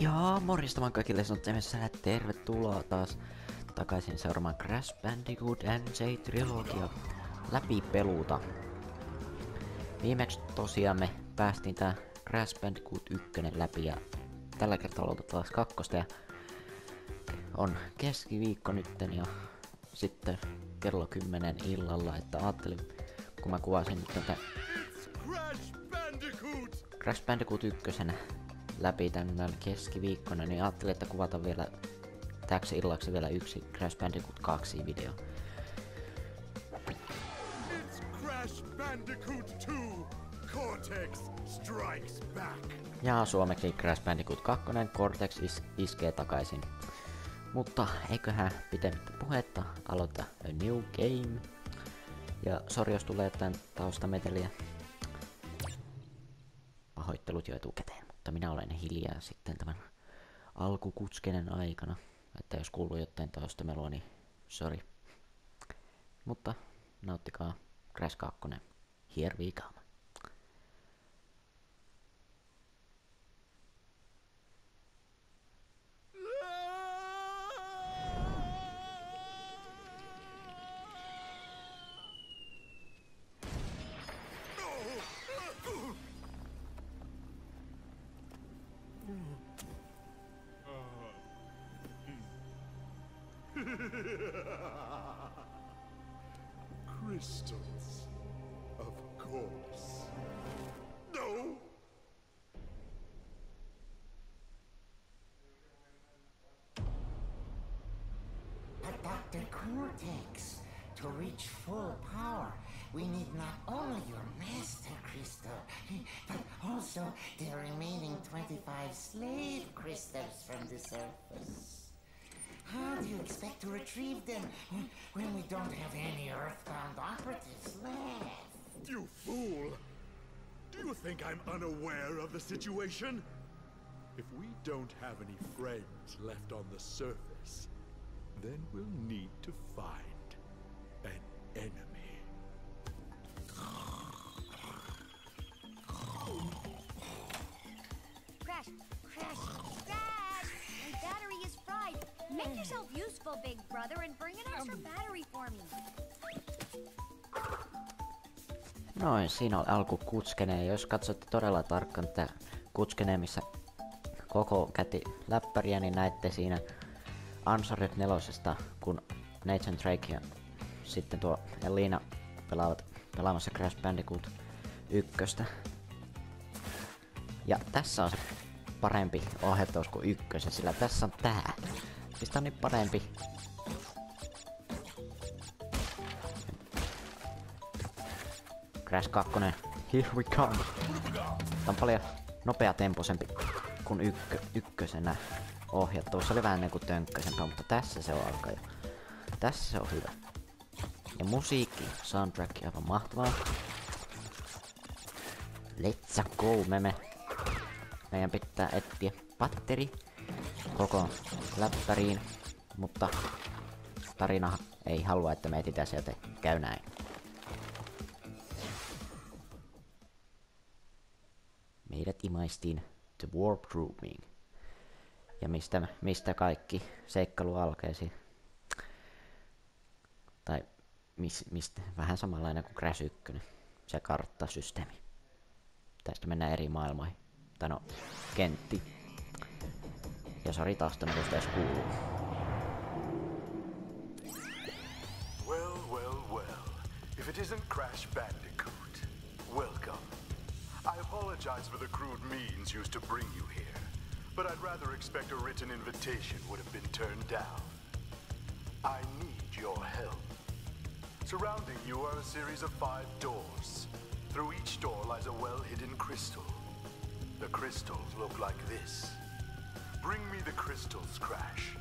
Joo, morjesta vaan kaikille sanotteemissa ja tervetuloa taas takaisin seuraamaan Crash Bandicoot NJ-trilogia läpi peluuta. Viimeksi tosiaan me päästiin tää Crash Bandicoot 1 läpi ja tällä kertaa aloitetaan taas kakkosta ja on keskiviikko nytten ja sitten kello 10 illalla, että ajattelin kun mä kuvasin nyt tätä! Crash Bandicoot 1 läpi tänään keskiviikkona, niin ajattelin, että kuvata vielä täksi illaksi vielä yksi Crash Bandicoot 2 video. It's Crash Bandicoot 2! Cortex strikes back! Ja suomeksi Crash Bandicoot 2 Cortex is iskee takaisin. Mutta eiköhän pitemmittä puhetta aloita a new game. Ja sori jos tulee jotain taustameteliä. Pahoittelut jo etukäteen, mutta minä olen hiljaa sitten tämän alkukutskenen aikana. Että jos kuuluu jotain taustamelua, niin sori. Mutta nauttikaa Crash 2. Here we come. I'm unaware of the situation? If we don't have any friends left on the surface, then we'll need to find an enemy. Crash! Crash! Dad! My battery is fried. Make yourself useful, big brother, and bring an extra battery for me. Noin, siinä on alku kutskene. Ja jos katsotte todella tarkkaan tätä kutskene, missä koko käti läppäriä, niin näette siinä Uncharted 4, kun Nathan Drake ja sitten tuo Elina pelaavat pelaamassa Crash Bandicoot 1. Ja tässä on se parempi ohjattaus kuin ykkösen, sillä tässä on tää. Siis tää on niin parempi. Crash 2, here we come. Tää on paljon nopeatempoisempi kuin ykkö, ykkösenä ohjattu. Se oli vähän niinku tönkkäisempää, mutta tässä se on alkaa jo. Tässä se on hyvä. Ja musiikki, soundtrack aivan mahtavaa. Let's go, meme. Meidän pitää etsiä patteri koko läppäriin, mutta tarina ei halua, että me etsitään sieltä. Käy näin. Meidät imaistiin The Warp Roomiin. Ja mistä, mistä kaikki seikkailu alkeisi. Tai mis, mistä, vähän samanlainen kuin Crash 1, se karttasysteemi. Tästä mennään eri maailmoihin. Tai no, kentti. Ja sori taustanelusta jos kuuluu. Well, well, well. If it isn't Crash Bandicoot, welcome. I apologize for the crude means used to bring you here, but I'd rather expect a written invitation would have been turned down. I need your help. Surrounding you are a series of five doors. Through each door lies a well-hidden crystal. The crystals look like this. Bring me the crystals, Crash.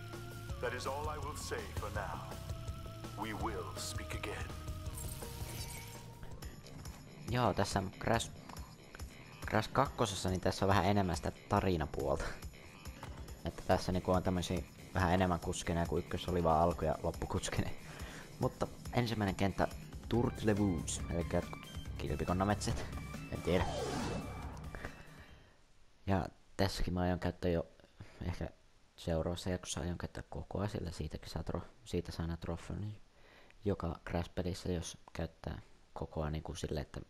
That is all I will say for now. We will speak again. Joo, tässä Crash, Crash 2, niin tässä on vähän enemmän sitä tarinapuolta. Että tässä niinku on tämmöisiä vähän enemmän kuskeneja kuin ykkös oli vaan alku ja loppukuskene. Mutta ensimmäinen kenttä Turtle Woods, eli kilpikonnametset, en tiedä. Ja tässäkin mä aion käyttää jo ehkä seuraavassa jaksossa aion käyttää kokoa, sillä siitäkin saa tro, siitä saa trofeon niin joka Crash-pelissä, jos käyttää kokoa niin kuin sille, että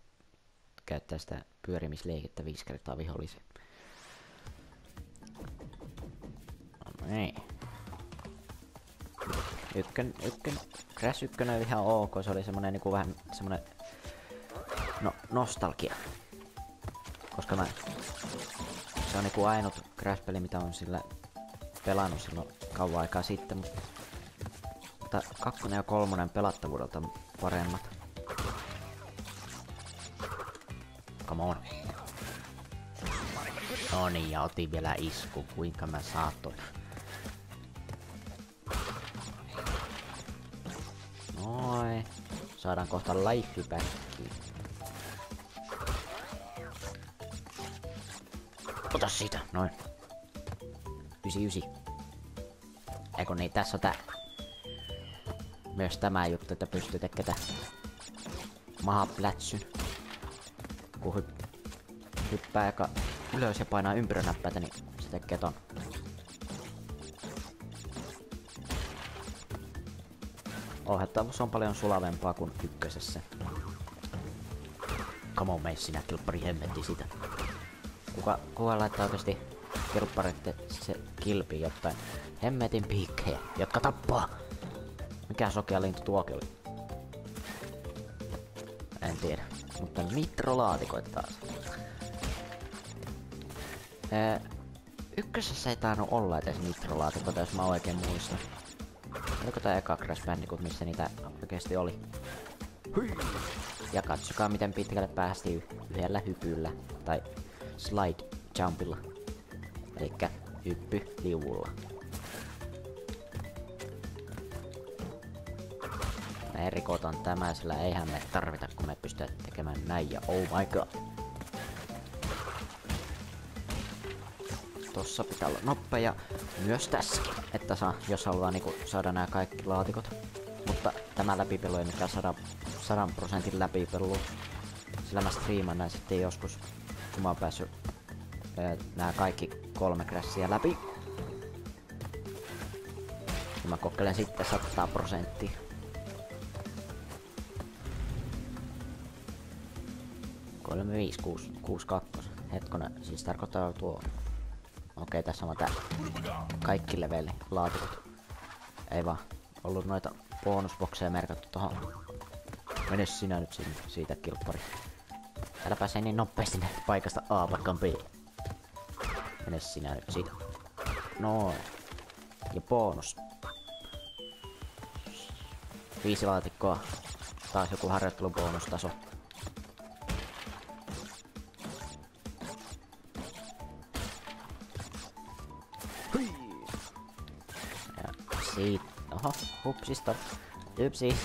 käyttää sitä pyörimisliikettä viisi kertaa vihollisen. No niin. Ykkön, ykkön, Crash 1 on ihan ok, se oli semmonen niinku vähän semmonen no, nostalgia. Koska mä, se on niinku ainut Crash-peli, mitä on sillä pelannut silloin kauan aikaa sitten, mutta, mutta kakkonen ja kolmonen pelattavuudelta paremmat. Come on. No niin, ja otin vielä isku, kuinka mä saatoin. Noin. Saadaan kohta life backiin. Ota siitä, noin. 99. Eikö niin, tässä on tää... Myös tämä juttu, että pystyy tekemään mahaplätsyn. Kun hy hyppää eka ylös ja painaa ympyränäppäitä, niin se tekee ton. Ohjattavuus on paljon sulavempaa kuin ykkösessä. Come on, mei sinä kilppari hemmetti sitä. Kuka, kuka laittaa oikeesti kilpparitte se kilpi jotain hemmetin piikkejä, jotka tappaa? Mikä sokea lintu tuokin oli? Mutta nitrolaatikoita taas. Ee, ykkösessä ei tainnut olla edes nitrolaatikoita, jos mä oikein muistan. Oliko tää eka Crash Bandicoot, missä niitä oikeesti oli? Ja katsokaa miten pitkälle päästiin yhdellä hypyllä. Tai slide jumpilla. Elikkä hyppy liuulla. Me rikotaan tämä, sillä eihän me tarvita, me pystyy tekemään näin ja oh my god. Tossa pitää olla nopea myös tässäkin, että saa, jos haluaa niinku saada nämä kaikki laatikot. Mutta tämä läpipelu ei mikään 100, 100 prosentin läpipelu. Sillä mä striiman näin sitten joskus, kun mä oon päässyt nämä kaikki kolme crashia läpi. Ja mä kokeilen sitten 100 prosenttia. Kolme, viisi, kuusi, kuusi, kakkos. Hetkonen, siis tarkoittaa tuo Okei, tässä on tää kaikki leveli laatikot. Ei vaan ollut noita bonusbokseja merkattu tohon. Mene sinä nyt sinne, siitä kilppari. Täällä pääsee niin nopeasti paikasta A paikkaan B. Mene sinä nyt siitä. Noin. Ja bonus. Viisi laatikkoa. Taas joku harjoittelubonustaso. siitä. Hupsista. Ypsi.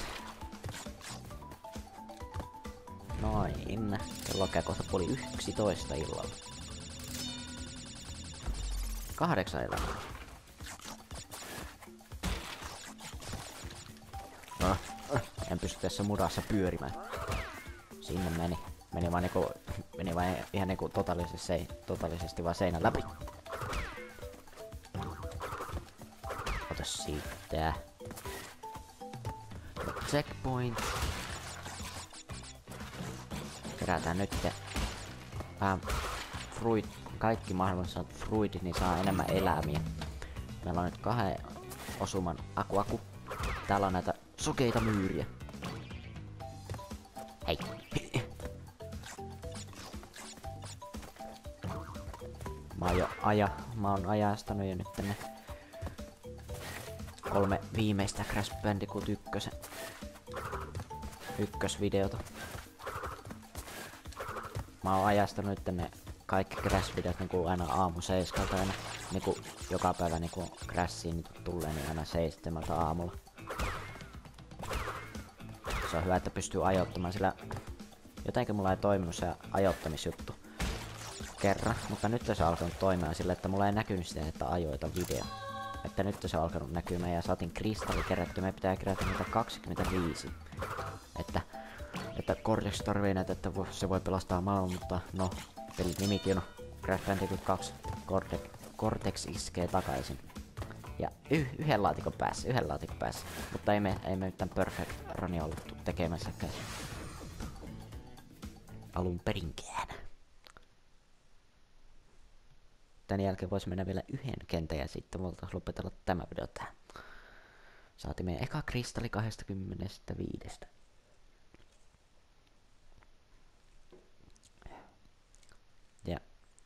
Noin. Kello käy kohta puoli yksitoista illalla. Kahdeksan elämää. No, en pysty tässä mudassa pyörimään. Sinne meni. Meni vaan niinku, meni vaan ihan niinku totaalisesti, totaalisesti vaan seinän läpi. siitä. Checkpoint. Kerätään nyt vähän fruit, kaikki mahdolliset fruitit, niin saa enemmän elämiä. Meillä on nyt kahden osuman akuaku. Täällä on näitä sokeita myyriä. Hei. Mä oon jo aja, mä oon ajastanut jo nyt tänne kolme viimeistä Crash Bandicoot 1 ykkösvideota. Mä oon ajastanut nyt ne kaikki Crash-videot niinku aina aamu seiskalta aina niinku joka päivä niinku Crashiin tulee niin aina seitsemältä aamulla. Se on hyvä, että pystyy ajoittamaan, sillä jotenkin mulla ei toiminut se ajoittamisjuttu kerran, mutta nyt se on alkanut toimia sillä, että mulla ei näkynyt sitä, että ajoita video. Että nyt se on alkanut näkymään ja saatiin kristalli kerätty. Me pitää kerätä niitä 25. Että, Cortex tarvii näitä, että se voi pelastaa maailman, mutta no, pelin nimikin on Crash Bandicoot 2 Cortex, Cortex iskee takaisin. Ja y- yhden laatikon päässä, yhden laatikon päässä. Mutta ei me, ei me nyt tän Perfect Runia ollut tekemässäkään. Alun perinkään. Tän jälkeen voisi mennä vielä yhden kentän ja sitten voitaisiin lopetella tämä video tähän. Saatiin meidän eka kristalli 25.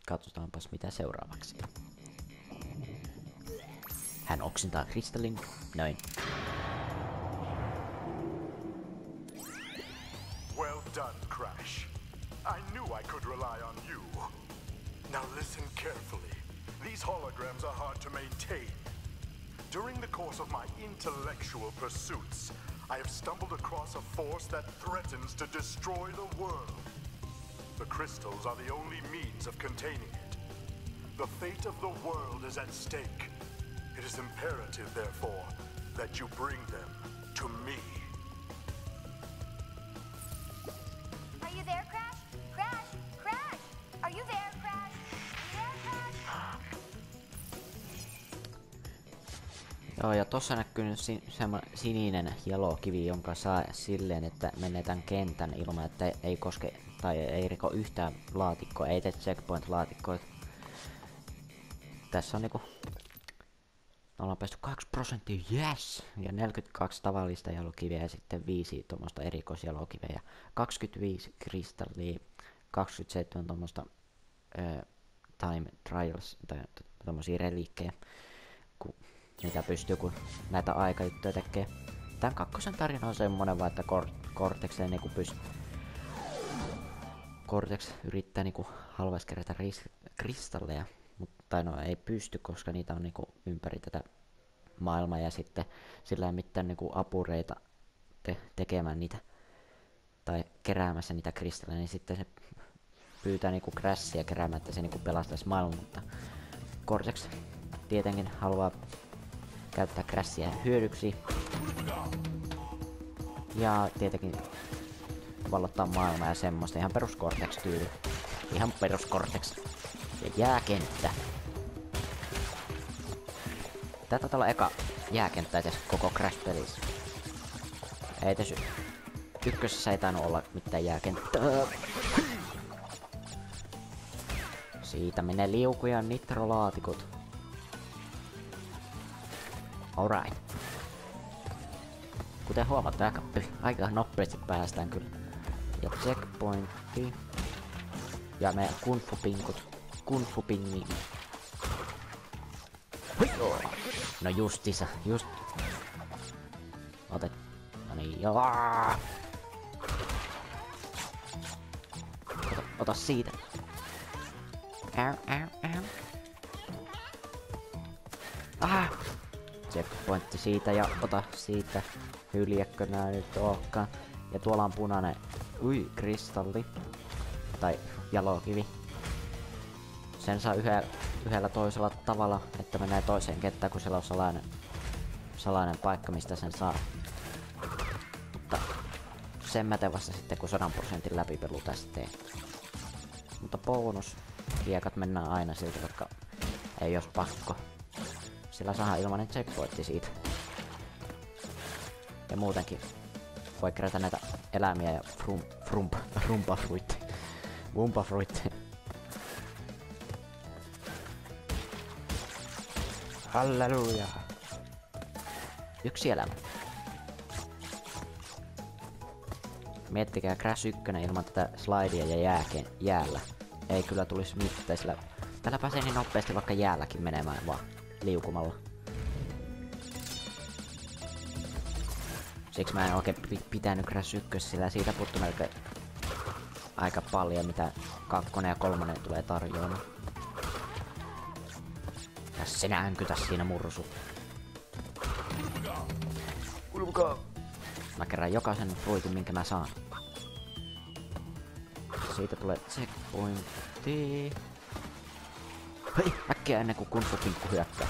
Katsotaanpas mitä seuraavaksi. Hän oksentaa kristallin. Noin. Well done, Crash. I knew I could rely on you. Now listen carefully. These holograms are hard to maintain. During the course of my intellectual pursuits, I have stumbled across a force that threatens to destroy the world. The crystals are the only means of containing it. The fate of the world is at stake. It is imperative, therefore, that you bring them to me. Are you there, Crash? Crash! Crash! Are you there, Crash? You there, Crash? Joo, ja tossa näkyy nyt si- semmo sininen jalokivi, jonka saa silleen, että menee tän kentän ilman, että ei koske tai ei riko yhtään laatikkoa, ei tee checkpoint-laatikkoa. Tässä on niinku 0,2 prosenttia, yes! Ja 42 tavallista jalokiveä ja sitten 5 tuommoista erikoisjalokiveä ja 25 kristallia, 27 tuommoista ö, time trials tai t- tommosia reliikkejä, ku, mitä pystyy kun näitä aikajuttuja tekee. Tän kakkosen tarina on semmonen vaan, että Cortex ei niinku pysty Cortex yrittää niinku halvais kerätä ris- kristalleja, mutta no ei pysty, koska niitä on niinku ympäri tätä maailmaa ja sitten sillä ei mitään niinku apureita te- tekemään niitä tai keräämässä niitä kristalleja, niin sitten se pyytää niinku Crashia keräämään, että se niinku pelastaisi maailman, mutta Cortex tietenkin haluaa käyttää Crashia hyödyksi. Ja tietenkin vallottaa maailmaa ja semmoista. Ihan perus Cortex-tyyli. Ihan perus Cortex. Ja jääkenttä. Tää taitaa olla eka jääkenttä tässä koko Crash-pelissä. Ei tässä ykkösessä ei tainnut olla mitään jääkenttää. Siitä menee liukuja nitrolaatikot. Alright. Kuten huomatte, aika, aika nopeasti päästään kyllä. Checkpointti. Ja meidän kunfupinkut. Kunfupingi. No justissa, just. Otet. No niin, joo. Ota, ota siitä. Au, au, au. Ah! Checkpointti siitä ja ota siitä. Hyljäkkö nää nyt olekaan. Ja tuolla on punainen, ui, kristalli. Tai jalokivi. Sen saa yhä, yhdellä toisella tavalla, että menee toiseen kenttään, kun siellä on salainen, salainen paikka, mistä sen saa. Mutta sen mä teen vasta sitten, kun 100 prosentin läpipelu tästä teen. Mutta bonus kiekat mennään aina siltä, vaikka ei jos pakko. Sillä saa ilmanen checkpointti siitä. Ja muutenkin voi kerätä näitä eläimiä ja frum, frump, rumpafruitti. Wumpafruitti. Halleluja. Yksi elämä. Miettikää Crash 1 ilman tätä slidea ja jääken, jäällä. Ei kyllä tulisi mitään, sillä tällä pääsee niin nopeasti vaikka jäälläkin menemään vaan liukumalla. Siksi mä en oikein pi- pitänyt Crash 1, sillä siitä puuttuu melkein aika paljon, mitä kakkonen ja kolmonen tulee tarjoamaan. Ja sinä änkytä siinä mursu. Mä kerään jokaisen fruitin, minkä mä saan. Siitä tulee checkpointti. Hei, äkkiä ennen kuin kunfu pinkku hyökkää.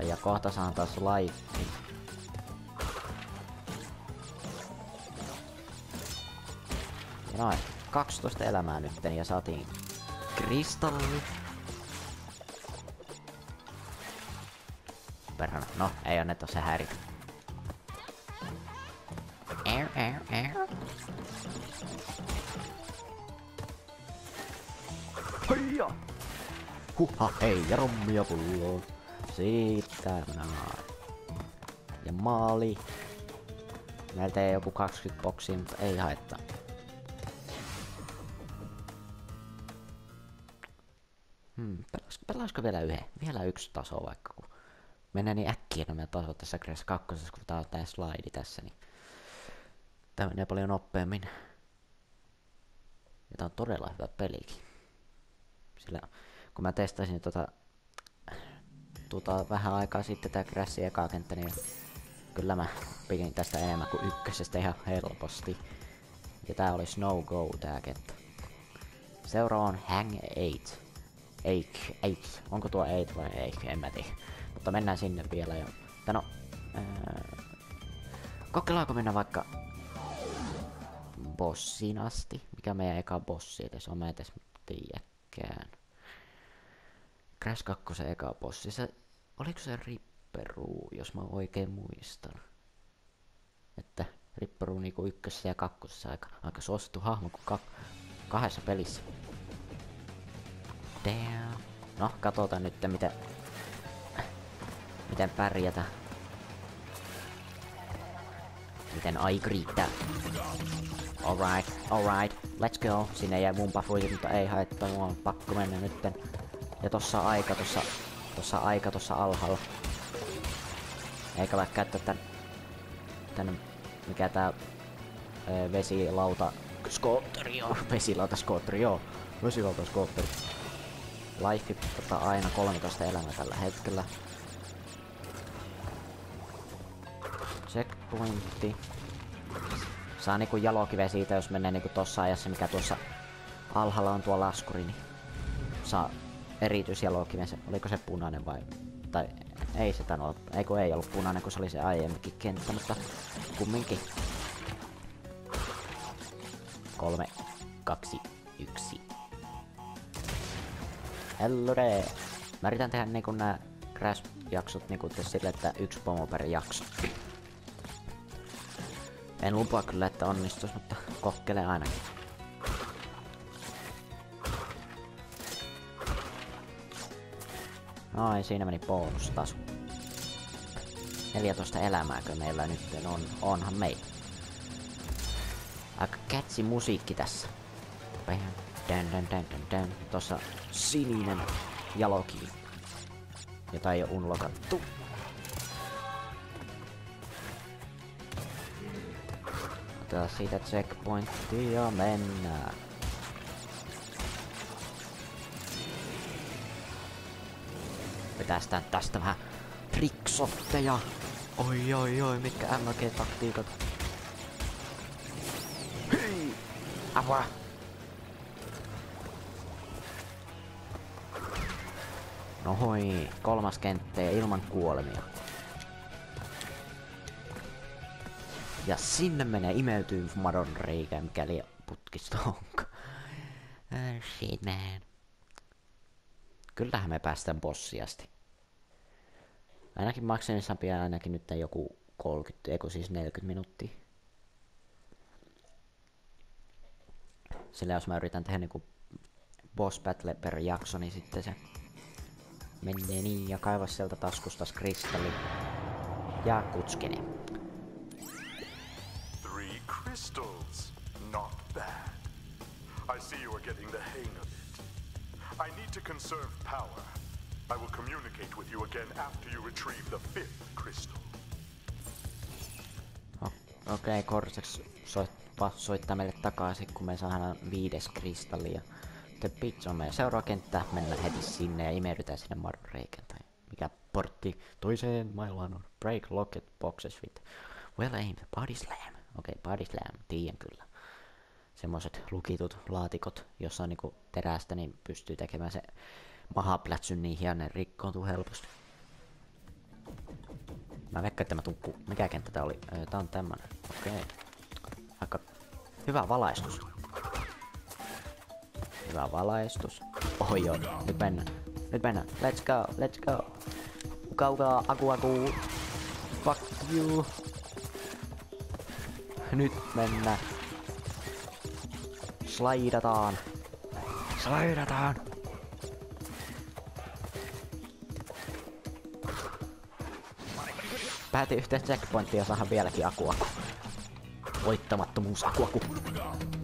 Ai ja kohta saan taas laitti. Noin. 12 elämää nyt ja saatiin kristalli. Perhana. No, ei anneta se häiritä. Air, air, air. Heija! Huha, hei, ja rommia pulloon. Siitä naa. Ja maali. Näiltä ei joku 20 boksia, mutta ei haittaa. Hmm, pelas, pelaisiko vielä yhden? Vielä yksi taso vaikka, kun menee niin äkkiä nämä tasot tässä Crash 2, kun tää on tää slide tässä, niin tää menee paljon nopeammin. Ja tää on todella hyvä pelikin. Sillä kun mä testasin tota, tota vähän aikaa sitten tää Crashin eka kenttä, niin kyllä mä pidin tästä enemmän kuin ykkösestä ihan helposti. Ja tää oli Snow Go tää kenttä. Seuraava on Hang 8. Eik, eik. Onko tuo 8 vai ei? En mä tiedä. Mutta mennään sinne vielä jo. Tän no, ää, kokeillaanko mennä vaikka bossin asti? Mikä meidän eka bossi edes on? Mä edes tiedäkään. Crash 2 eka bossi. Se, oliko se Ripperu, jos mä oikein muistan? Että Ripperu niinku ykkössä ja kakkosessa aika, aika suosittu hahmo kuin ka kahdessa pelissä. Damn. No, katsotaan nyt miten... Miten pärjätä. Miten aika riittää. Alright, alright, let's go. Sinne jäi mun buffuisin, mutta ei haittaa, mulla on pakko mennä nytten. Ja tossa aika, tossa, tossa aika tossa alhaalla. Eikä vaikka käyttää tän, tän mikä tää ö, vesilauta skootteri joo, vesilauta skootteri joo, vesilauta skootteri. Life tota, aina 13 elämää tällä hetkellä. Checkpointti. Saa niinku jalokive siitä, jos menee niinku tossa ajassa, mikä tuossa alhaalla on tuo laskuri, niin saa erityisjalokiven. Se, oliko se punainen vai... Tai ei se ollut. Ei kun ei ollut punainen, kun se oli se aiemminkin kenttä, mutta kumminkin. Kolme, kaksi, yksi. Hellore! Mä yritän tehdä niinku nää Crash-jaksot niinku sille, että yksi pomo per jakso. En lupaa kyllä, että onnistus, mutta kokkele ainakin. Ai, siinä meni bonustasu. 14 elämääkö meillä nyt on? Onhan meillä. Aika kätsi musiikki tässä. Dän, dän, dän, dän, dän. Tossa sininen jalokivi. Jota ei oo unlokattu. Otetaan siitä checkpointti ja mennään. Vetästään tästä vähän triksotteja. Oi oi oi, mitkä MG-taktiikat. Hei! Apua! No hoi, kolmas kenttä ja ilman kuolemia. Ja sinne menee imeytyy madon reikä, mikäli putkisto onko. Oh, shit man. Kyllähän me päästään bossiasti. Ainakin maksimissaan pian ainakin nyt joku 30, eikö siis 40 minuuttia. Sillä jos mä yritän tehdä niinku boss battle per jakso, niin sitten se menee niin ja kaiva sieltä taskusta kristalli ja kutskini. Three crystals. Not bad. I see you are getting the hang of it. I need to conserve power. I will communicate with you again after you retrieve the fifth crystal. Okei, okay, Cortex soittaa, soittaa meille takaisin, kun me saadaan viides kristalli. Ja The Pitch on meidän seuraava kenttä. Mennään heti sinne ja imeydytään sinne reikään. Tai mikä portti toiseen maailmaan on. Break locket boxes with well aimed body slam. Okei, okay, body slam, tiedän kyllä. Semmoiset lukitut laatikot, jossa on niinku terästä, niin pystyy tekemään se mahaplätsyn niin hieman rikkoontuu helposti. Mä veikkaan, että mä tunkku... Mikä kenttä tää oli? Tää on tämmönen. Okei. Okay. Aika hyvä valaistus. Hyvä valaistus. Oi joo, nyt mennään. Nyt mennään. Let's go, let's go. Uka uka, aku aku. Fuck you. Nyt mennään. Slaidataan. Slaidataan. Päätin yhteen checkpointtiin ja saadaan vieläkin akuaku. Voittamattomuus akuaku.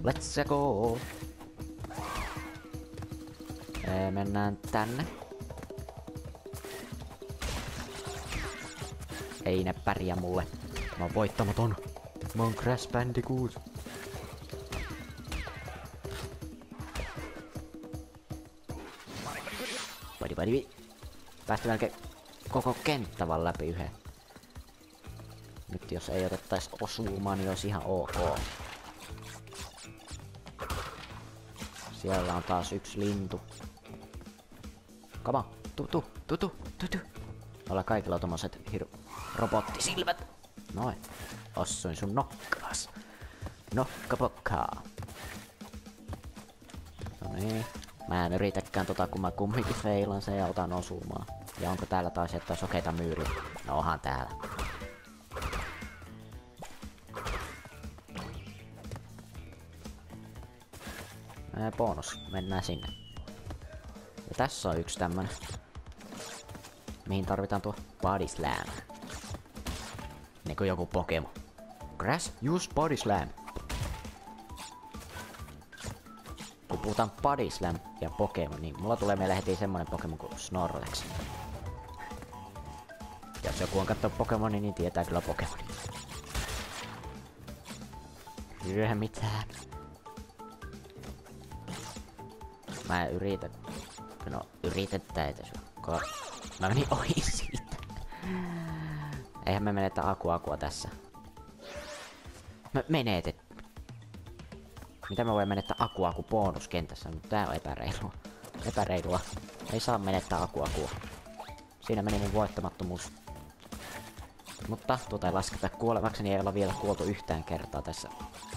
Let's go. Ee, mennään tänne. Ei ne pärjää mulle. Mä oon voittamaton. Mä oon Crash Bandicoot. Päästi melkein koko kenttä vaan läpi yhden. Nyt jos ei otettais osumaan, niin olisi ihan ok. Siellä on taas yksi lintu. Come on. Tu, tu, tu, tu, tu, tu. Olla kaikilla tommoset hir- robottisilmät. Noin. Ossuin sun nokkaas. Nokkapokkaa. No niin. Mä en yritäkään tota, kun mä kumminkin feilan sen ja otan osumaan. Ja onko täällä taas että sokeita myyriä? No onhan täällä. Ää, bonus. Mennään sinne. Ja tässä on yksi tämmönen. Mihin tarvitaan tuo Body Slam. Niinku joku Pokemon. Grass, use Body Slam. Kun puhutaan Body Slam ja Pokemon, niin mulla tulee meille heti semmonen Pokemon kuin Snorlax. Jos joku on kattonut Pokemonin, niin tietää kyllä Pokemonin. Kyllä mitään. Mä yritän. No, yritettäitä sun. Mä menin ohi siitä. Eihän me menetä aku akua tässä. Me menetet. Mitä me voimme menettää aku aku bonuskentässä? No, tää on epäreilua. Epäreilua. Ei saa menettää aku akua. Siinä meni mun voittamattomuus. Mutta tuota ei lasketa kuolevakseni ei olla vielä kuoltu yhtään kertaa tässä.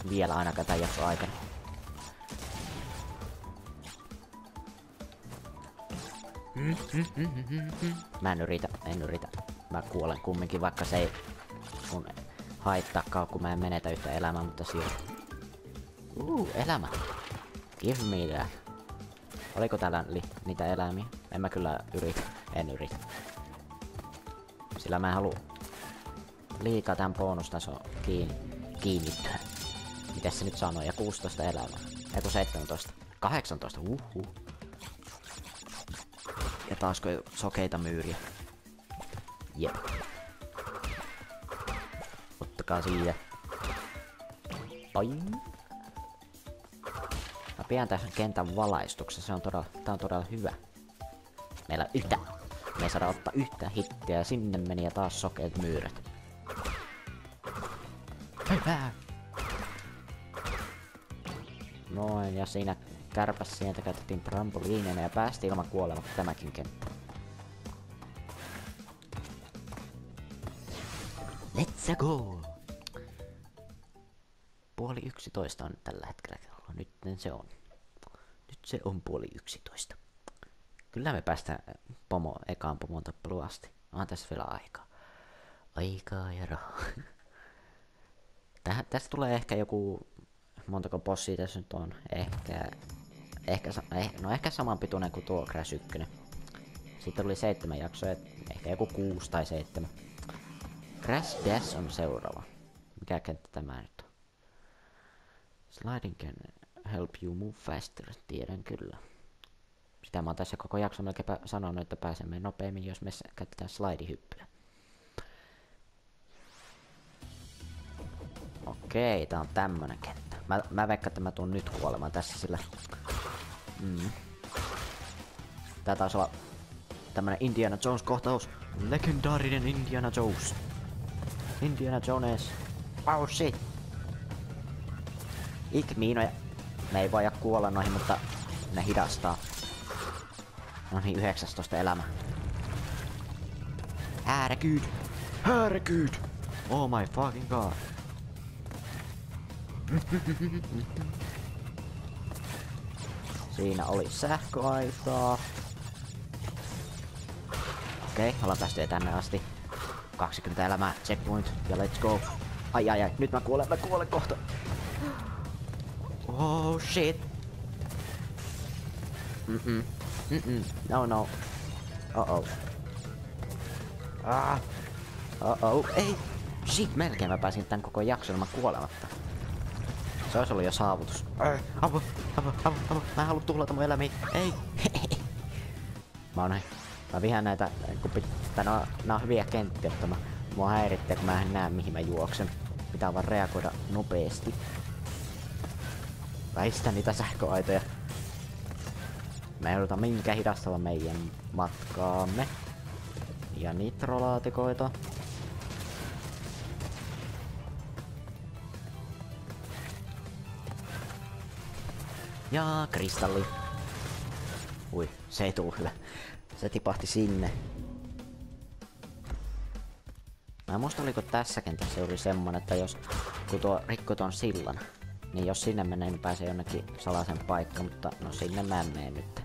Vielä ainakaan tämän jakson aikana. Mä en yritä, en yritä. Mä kuolen kumminkin, vaikka se ei mun haittaakaan, kun mä en menetä yhtä elämää, mutta silti. Uh, elämä. Give me that. Oliko täällä li niitä eläimiä? En mä kyllä yritä. En yritä. Sillä mä en halua liikaa tämän bonustaso kiinni, kiinnittyä. Mites se nyt sanoo? Ja 16 elämää. Eiku 17. 18. Uhu. Taasko sokeita myyriä. Jep. Ottakaa siitä. Ai. Mä pidän tässä kentän valaistuksessa. Se on todella, tää on todella hyvä. Meillä on yhtä. Me ei saada ottaa yhtä hittiä ja sinne meni ja taas sokeet myyrät. Hyvä. Noin, ja siinä kärpäs sieltä käytettiin trampoliinina ja päästi ilman kuolematta tämäkin kenttä. Let's go! Puoli yksitoista on tällä hetkellä kello. Nyt se on. Nyt se on puoli yksitoista. Kyllä me päästään pomo, ekaan pomon tappeluun asti. Onhan tässä vielä aikaa. Aikaa ja rahaa. Tästä tulee ehkä joku... Montako bossia tässä nyt on? Ehkä... Ehkä, eh, no ehkä saman pituinen kuin tuo Crash 1. Sitten tuli seitsemän jaksoa, ehkä joku kuusi tai seitsemän. Crash Dash on seuraava. Mikä kenttä tämä nyt on? Sliding can help you move faster, tiedän kyllä. Sitä mä oon tässä koko jakson melkein sanonut, että pääsemme nopeammin, jos me käytetään slidehyppyä. Okei, tää on tämmönen kenttä. Mä, mä veikkaan, että mä tuun nyt kuolemaan tässä sillä... Mm. Tää taisi olla tämmönen Indiana Jones kohtaus. Legendaarinen Indiana Jones. Indiana Jones. Oh shit. Ikmiinoja. Me ei voi kuolla noihin, mutta ne hidastaa. No niin, 19 elämä. Herregud! Herregud! Oh my fucking god. Siinä oli sähköaitaa. Okei, okay, ollaan päästy tänne asti. 20 elämää, checkpoint ja let's go. Ai ai ai, nyt mä kuolen, mä kuolen kohta. Oh shit. Mm-mm. Mm-mm. No no. Uh-oh. Ah. Uh-oh. Ei. Shit, melkein mä pääsin tän koko jakson ilman kuolematta. Se olisi ollut jo saavutus. Äh, apu, apu, apu, apu. Mä en halua tuhlata mun elämiä. Ei. mä oon Mä vihaan näitä, kun pit... tai no, nää on hyviä kenttiä, mutta mä, mua häirittää, kun mä en näe mihin mä juoksen. Pitää vaan reagoida nopeasti. Väistä niitä sähköaitoja. Me joudutaan minkä hidastella meidän matkaamme. Ja nitrolaatikoita. Ja kristalli. Ui, se ei tuu hyvä. Se tipahti sinne. Mä en muista oliko tässä kentässä juuri semmonen, että jos kun tuo rikko tuon sillan, niin jos sinne menee, niin pääsee jonnekin salaisen paikka, mutta no sinne mä en mene nyt.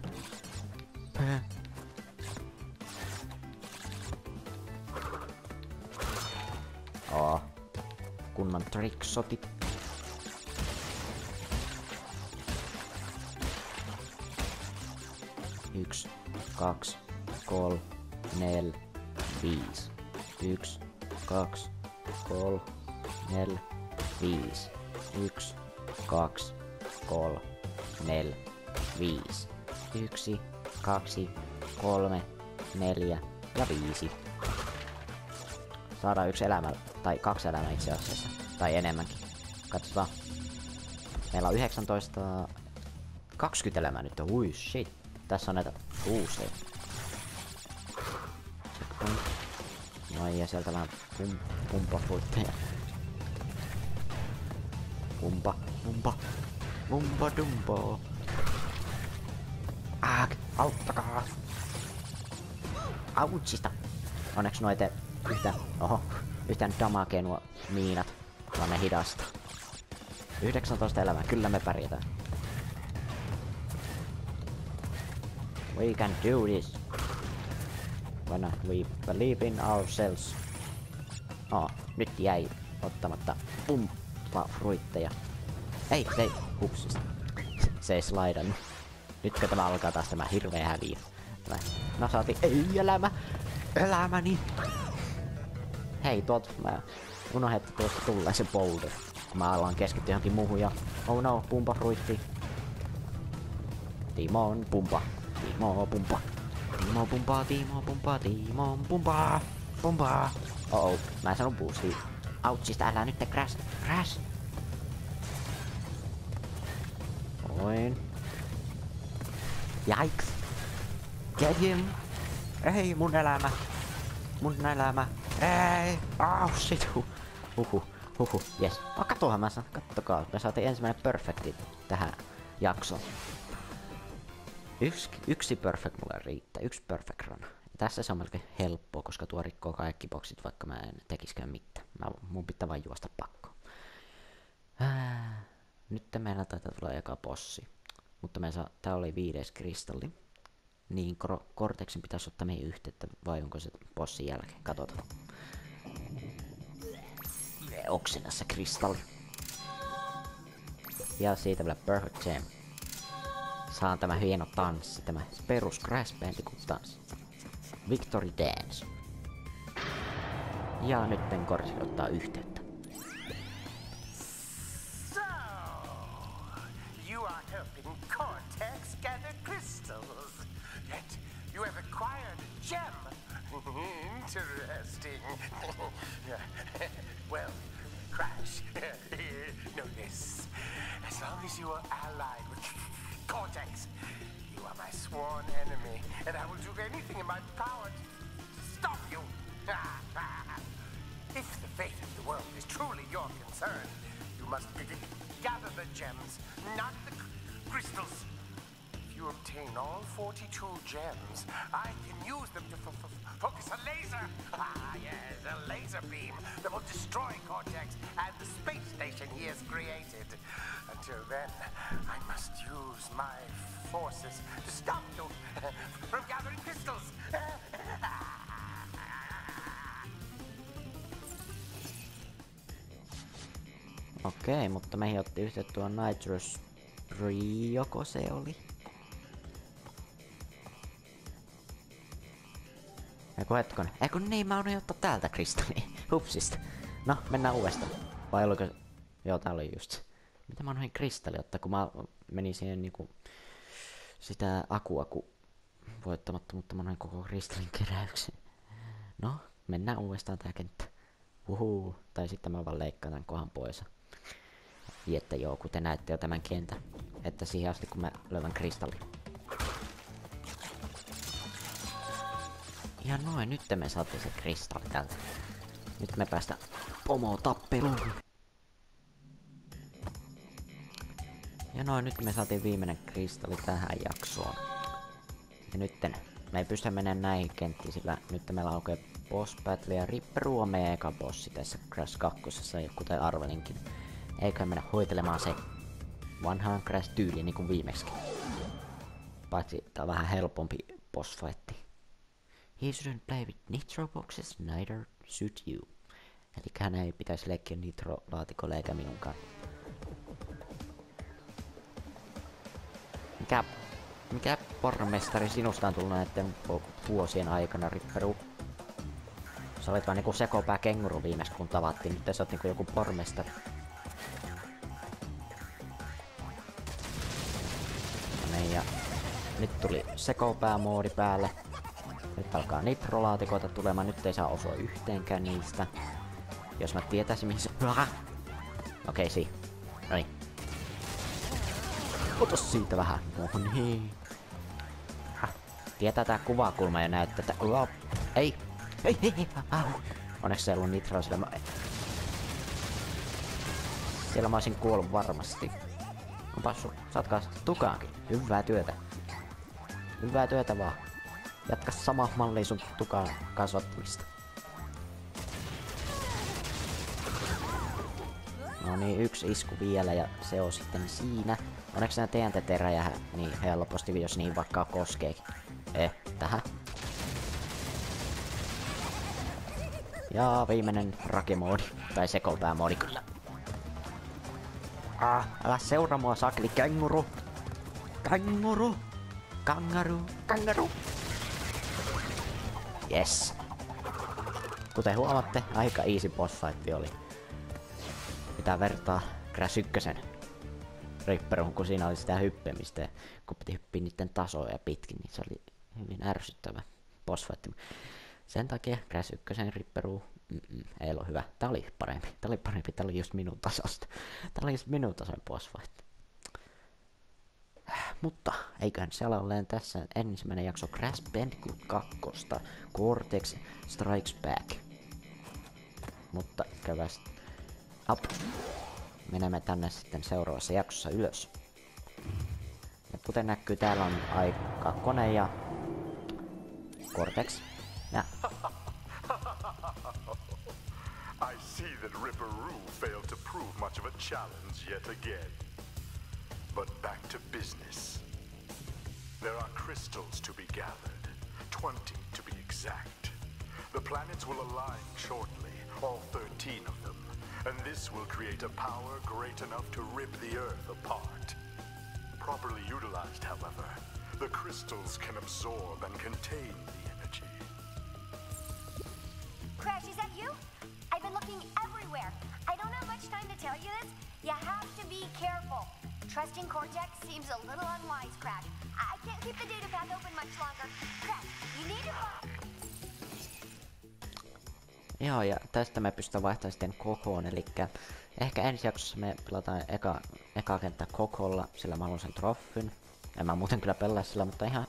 Oo. Kunnon tricksotit. 2, 3, 4, 5. 1, 2, 3, 4, 5. 1, 2, 3, 4, 5. 1, 2, 3, 4 ja 5. Saadaan yksi elämä, tai kaksi elämää itse asiassa, tai enemmänkin. Katsotaan. Meillä on 19... 20 elämää nyt, ui shit. Tässä on näitä kuuseja. No ja sieltä vähän pum, pumpa fruitteja. Pumpa, pumpa, pumpa dumpo. Ah, auttakaa! Autsista! Onneksi noite yhtä, oho, yhtään damakee nuo miinat, vaan ne hidasta. 19 elämää, kyllä me pärjätään. We can do this. When we believe in ourselves. Oh, nyt jäi ottamatta pumppa fruitteja. Ei, se ei, hupsista. Se ei slaidannut. Nytkö tämä alkaa taas tämä hirveä häviö? No saati, ei elämä! Elämäni! Hei, tuot, mä unohdin, että tuosta tulee se boulder. Mä alan keskittyä johonkin muuhun ja... Oh no, pumpa fruitti. Timon pumpa. Timo pumpa. Timo pumpa, Timo pumpa, Timo pumpa. Pumpa. Oh, oh. mä en saanut boostia. Outsista, älä nyt crash. Crash. Noin. Yikes. Get him. Ei, mun elämä. Mun elämä. Ei. Oh shit. Huh. Huhu. Huhu. Yes. Oh, katohan mä saan. Kattokaa. Me saatiin ensimmäinen perfecti tähän jaksoon. Yksi, yksi perfect mulle riittää, yksi perfect run. Ja tässä se on melkein helppoa, koska tuo rikkoo kaikki boksit, vaikka mä en tekiskään mitään. Mä, mun pitää vain juosta pakko. nyt meillä taitaa tulla eka bossi. Mutta me saa, tää oli viides kristalli. Niin Cortexin pitäisi ottaa meihin yhteyttä, vai onko se bossin jälkeen? Katsotaan. Oksinassa kristalli. Ja siitä vielä Perfect Gem saan tämä hieno tanssi, tämä perus Crash Bandicoot tanssi. Victory Dance. Ja nyt Korsi ottaa yhteyttä. Okei, mutta meihin otti yhteyttä tuo Nitrous Joko se oli? Eiku hetkonen. Eiku niin, mä unohdin ottaa täältä kristalli. Hupsista. No, mennään uudestaan. Vai oliko... Joo, tää oli just. Mitä mä unohdin kristalli ottaa, kun mä menin siihen niinku... Sitä akuaku voittamatta, mutta mä unohdin koko kristallin keräyksen. No, mennään uudestaan tää kenttä. Uhuu. Tai sitten mä vaan leikkaan tän kohan pois. Viette joo, kuten näette jo tämän kentän. Että siihen asti kun mä löydän kristalli. Ja noin, nyt me saatiin se kristalli tältä. Nyt me päästään pomo tappeluun. Ja noin, nyt me saatiin viimeinen kristalli tähän jaksoon. Ja nytten me ei pysty menemään näihin kenttiin, sillä nyt meillä aukeaa boss battle ja Ripperu on meidän eka bossi tässä Crash 2, kuten arvelinkin. Eikö mennä hoitelemaan se vanhaan Crash tyyli niin kuin viimeksi. Paitsi tää on vähän helpompi boss fightti. He shouldn't play with nitro boxes, neither should you. Eli hän ei pitäisi leikkiä nitro-laatikolle eikä minunkaan. Mikä, mikä pormestari sinusta on tullut näiden vuosien aikana, Ripperu? Sä olit vaan niinku sekopää kenguru viimeksi kun tavattiin, nyt sä oot niinku joku pormestari. Nyt tuli sekopäämoodi päälle. Nyt alkaa nitrolaatikoita tulemaan, nyt ei saa osua yhteenkään niistä. Jos mä tietäisin mihin se... Okei, okay, si. Noniin. Ota siitä vähän. No niin. Tietää tää kuvakulma ja näyttää, että... Ei! Ei, ei, ei. Ah. Onneksi ei ollut nitro, sillä mä... Siellä mä olisin kuollut varmasti. Onpas sun, saatkaa tukaankin. Hyvää työtä. Hyvää työtä vaan. Jatka sama malli sun tukaan kasvattamista. No niin, yksi isku vielä ja se on sitten siinä. Onneksi nää TNT-teräjä niin helposti, jos niin vaikka koskeekin. Eh, tähän. Ja viimeinen rakemoodi. Tai sekopäämoodi kyllä. Ah, älä seuraa mua sakli känguru. Känguru. Kangaru. Kangaru. Yes. Kuten huomaatte, aika easy boss fight oli. Mitä vertaa Crash 1 Ripperuun, kun siinä oli sitä hyppemistä ja kun piti hyppiä niiden tasoja pitkin, niin se oli hyvin ärsyttävä boss fight. Sen takia Crash 1 Ripperu mm -mm, ei ollut hyvä. Tää oli parempi. Tää oli parempi. Tää oli just minun tasosta. Tää oli just minun tason boss fight. Mutta eiköhän siellä olleen tässä ensimmäinen jakso Crash Bandicoot 2. Cortex Strikes Back. Mutta käväs up. Menemme tänne sitten seuraavassa jaksossa ylös. Ja kuten näkyy, täällä on aika kone ja Cortex. Ja I see that Ripperoo failed to prove much of a challenge yet again. But back to business. There are crystals to be gathered, 20 to be exact. The planets will align shortly, all 13 of them, and this will create a power great enough to rip the Earth apart. Properly utilized, however, the crystals can absorb and contain the tästä me pystytään vaihtamaan sitten kokoon, eli ehkä ensi jaksossa me pelataan eka, eka kenttä kokolla, sillä mä haluan sen troffyn. En mä muuten kyllä pelaa sillä, mutta ihan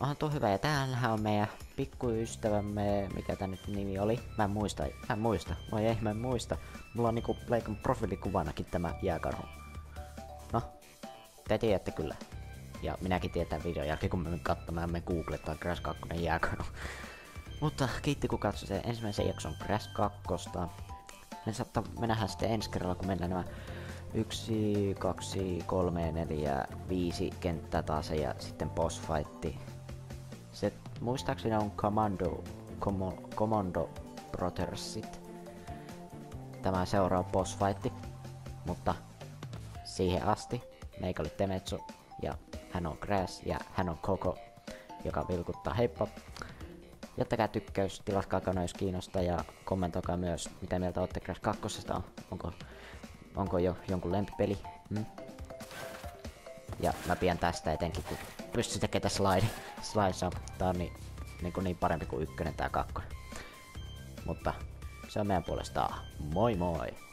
onhan tuo hyvä. Ja täällähän on meidän pikkuystävämme, mikä tää nyt nimi oli. Mä en muista, mä en muista. Voi ei, mä en muista. Mulla on niinku Playcon profiilikuvanakin tämä jääkarhu. No, te tiedätte kyllä. Ja minäkin tiedän videon jälkeen, kun me katsomaan, me googletaan Crash 2 jääkarhu. Mutta kiitti kun katsoi sen ensimmäisen jakson Crash 2. Me saattaa, me nähdään sitten ensi kerralla, kun mennään nämä Yksi, kaksi, kolme, neljä, viisi kenttää taas ja sitten boss fightti. Se muistaakseni on Commando, Commando, Commando Brothersit. Tämä seuraava boss fightti, mutta siihen asti meikä oli Temetsu ja hän on Grass ja hän on Koko, joka vilkuttaa heippa. Jättäkää tykkäys, tilatkaa kanava jos kiinnostaa ja kommentoikaa myös mitä mieltä olette Crash 2. Onko, onko jo jonkun lempipeli? Hmm? Ja mä pian tästä etenkin, kun pystyy tekemään slide. Slide tää on niin, niin, kuin niin parempi kuin ykkönen tää kakkonen. Mutta se on meidän puolestaan. Moi moi!